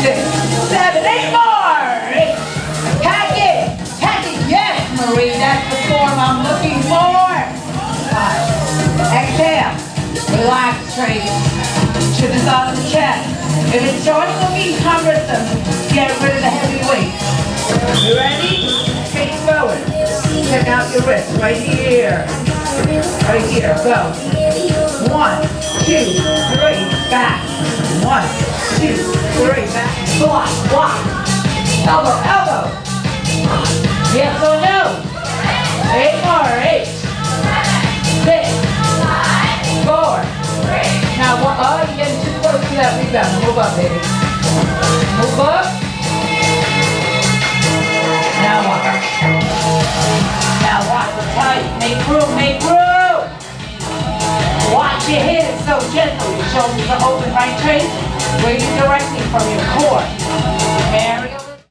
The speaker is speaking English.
six, seven, eight more. Eight. Hack it. Hack it. Yes, Marie, that's the form I'm looking for. Five. Exhale. Relax, Trace. Chin is out of the chest. If it's starting looking cumbersome, get rid of the heavy weight. You ready? Face forward. Check out your wrist right here. Right here. Go. One, two, three, back. One, two, three, back. Block, block. Elbow, elbow. Yes or no? Eight more. Eight. Six. Four. Now, oh, you're getting too close to that rebound. Move up, baby. Move up. Now walk. Now walk tight. Make room. Your shoulders are open, right trace? Weighted directly from your core.